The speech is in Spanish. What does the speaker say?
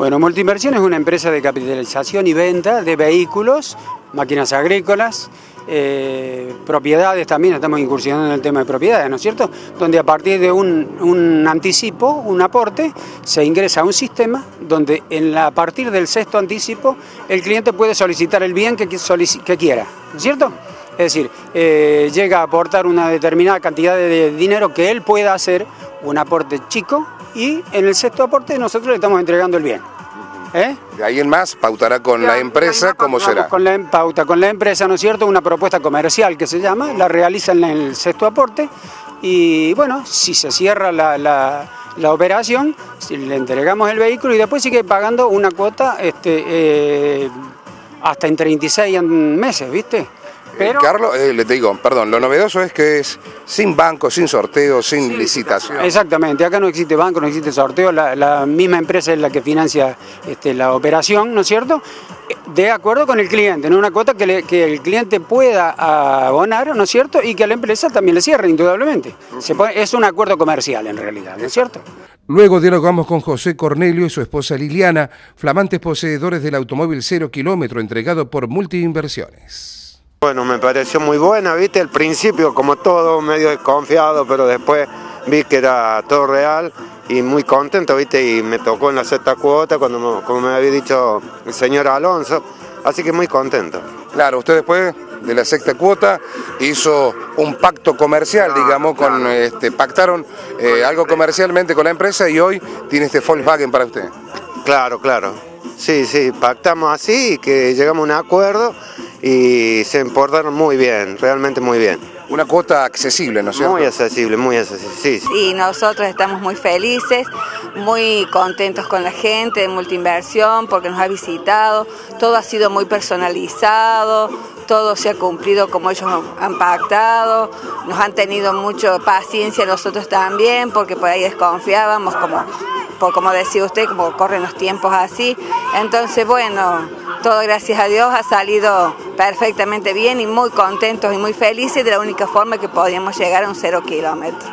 Bueno, Multiinversión es una empresa de capitalización y venta de vehículos, máquinas agrícolas, eh, propiedades también, estamos incursionando en el tema de propiedades, ¿no es cierto? Donde a partir de un, anticipo, un aporte, se ingresa a un sistema donde a partir del sexto anticipo el cliente puede solicitar el bien que, que quiera, ¿no es cierto? Es decir, eh, llega a aportar una determinada cantidad de dinero que él pueda hacer, un aporte chico, y en el sexto aporte nosotros le estamos entregando el bien. ¿Eh? De ahí en más pautará con la empresa cómo será. Con la, pauta con la empresa, ¿no es cierto? Una propuesta comercial que se llama, la realiza en el sexto aporte y bueno, si se cierra la, la, operación, si le entregamos el vehículo y después sigue pagando una cuota este, eh, hasta en 36 meses, ¿viste? Eh, Carlos, eh, le digo, perdón, lo novedoso es que es sin banco, sin sorteo, sin licitación. Exactamente, acá no existe banco, no existe sorteo, la, misma empresa es la que financia este, la operación, ¿no es cierto? De acuerdo con el cliente, ¿no? una cuota que, que el cliente pueda abonar, ¿no es cierto? Y que a la empresa también le cierre, indudablemente. es un acuerdo comercial en realidad, ¿no es cierto? Luego dialogamos con José Cornelio y su esposa Liliana, flamantes poseedores del automóvil cero kilómetro entregado por Multiinversiones. Bueno, me pareció muy buena, viste, al principio como todo medio desconfiado, pero después vi que era todo real y muy contento, viste, y me tocó en la sexta cuota, cuando como me había dicho el señor Alonso, así que muy contento. Claro, usted después de la sexta cuota hizo un pacto comercial, digamos, con este, pactaron eh, algo comercialmente con la empresa y hoy tiene este Volkswagen para usted. Claro, claro. Sí, sí, pactamos así, que llegamos a un acuerdo y se importaron muy bien, realmente muy bien. Una cuota accesible, ¿no es cierto? Muy accesible, muy accesible, sí, Y nosotros estamos muy felices, muy contentos con la gente de Multiinversión porque nos ha visitado, todo ha sido muy personalizado, todo se ha cumplido como ellos han pactado, nos han tenido mucha paciencia nosotros también porque por ahí desconfiábamos, como, como decía usted, como corren los tiempos así. Entonces, bueno, todo gracias a Dios ha salido perfectamente bien y muy contentos y muy felices de la única forma que podíamos llegar a un cero kilómetro.